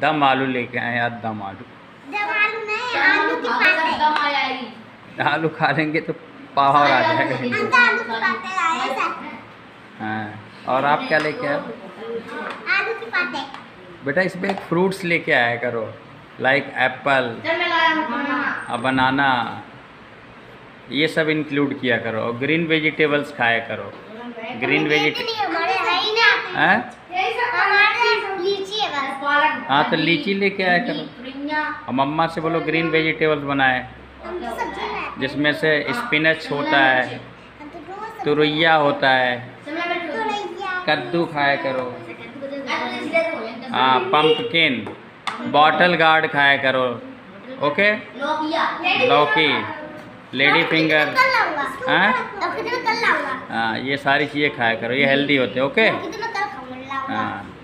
दम आलू लेके आए यार दम आलू। आलू नहीं आलू की पाते। आलू खा लेंगे तो पावर आ जाएगा। हाँ और आप क्या लेके आए? आलू की पाते। बेटा इसमें एक फ्रूट्स लेके आया करो लाइक एप्पल और बनाना। ये सब इंक्लूड किया करो और ग्रीन वेजिटेबल्स खाया करो। ग्रीन वेजिटे हमारे है ही ना हैं हमारे लीची है बस हाँ तो लीची लेके आया करो और मम्मा से बोलो ग्रीन वेजिटेबल्स बनाए जिसमें से स्पिनच होता है तुरैया होता है कद्दू खाया करो हाँ पम्पकिन बॉटल गार्ड खाया करो ओके लौकी लेडी फिंगर हाँ? ये सारी चीज़ें खाया करो ये हेल्दी होते हैं ओके हाँ